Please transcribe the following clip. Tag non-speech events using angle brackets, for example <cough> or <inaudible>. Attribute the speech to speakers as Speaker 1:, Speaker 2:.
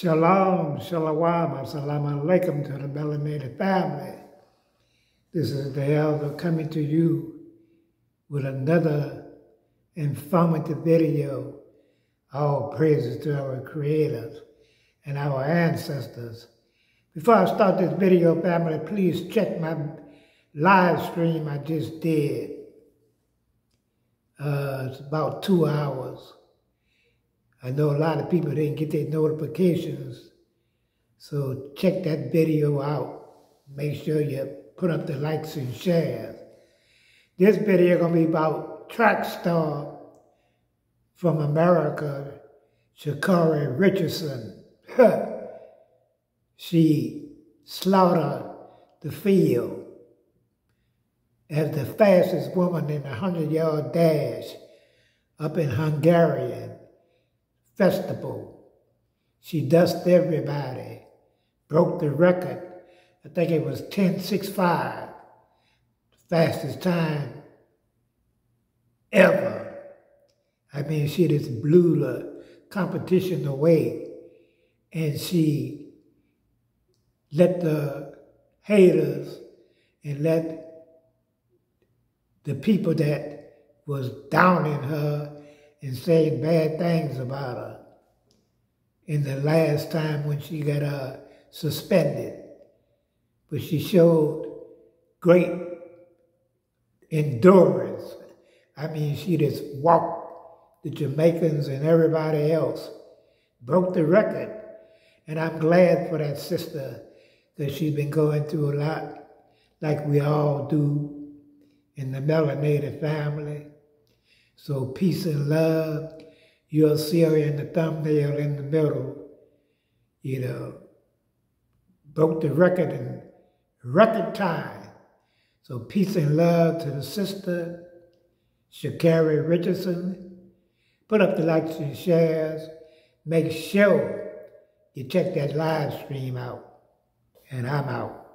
Speaker 1: Shalom, shalom, assalamu alaikum to the melanated family. This is the elder coming to you with another informative video. All praises to our creators and our ancestors. Before I start this video, family, please check my live stream I just did. Uh, it's about two hours. I know a lot of people didn't get their notifications, so check that video out. Make sure you put up the likes and shares. This video gonna be about track star from America, Sha'Carri Richardson. <laughs> she slaughtered the field as the fastest woman in a 100-yard dash up in Hungarian festival. She dusted everybody, broke the record. I think it was 10.65, fastest time ever. I mean, she just blew the competition away and she let the haters and let the people that was downing her and saying bad things about her in the last time when she got uh, suspended. But she showed great endurance. I mean, she just walked the Jamaicans and everybody else, broke the record. And I'm glad for that sister that she's been going through a lot, like we all do in the melanated family. So peace and love. You'll see her in the thumbnail in the middle. You know, broke the record in record time. So peace and love to the sister, Sha'Carri Richardson. Put up the likes and shares. Make sure you check that live stream out. And I'm out.